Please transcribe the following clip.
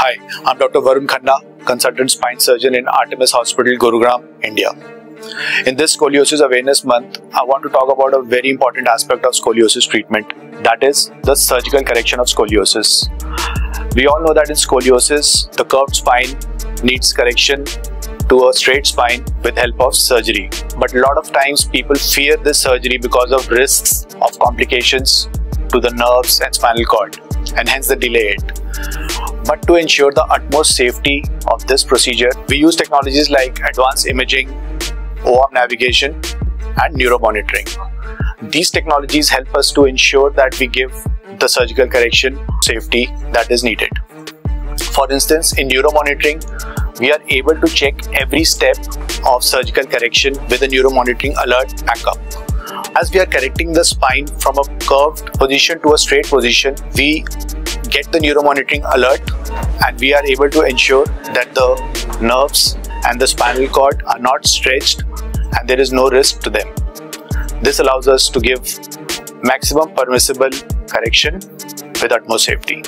Hi, I'm Dr. Varun Khanna, consultant spine surgeon in Artemis Hospital, Gurugram, India. In this Scoliosis Awareness Month, I want to talk about a very important aspect of scoliosis treatment that is, the surgical correction of scoliosis. We all know that in scoliosis, the curved spine needs correction to a straight spine with help of surgery. But a lot of times people fear this surgery because of risks of complications to the nerves and spinal cord and hence they delay it. But to ensure the utmost safety of this procedure, we use technologies like advanced imaging, O-arm navigation and neuromonitoring. These technologies help us to ensure that we give the surgical correction safety that is needed. For instance, in neuromonitoring, we are able to check every step of surgical correction with a neuromonitoring alert backup. As we are correcting the spine from a curved position to a straight position, we get the neuromonitoring alert and we are able to ensure that the nerves and the spinal cord are not stretched and there is no risk to them. This allows us to give maximum permissible correction with utmost safety.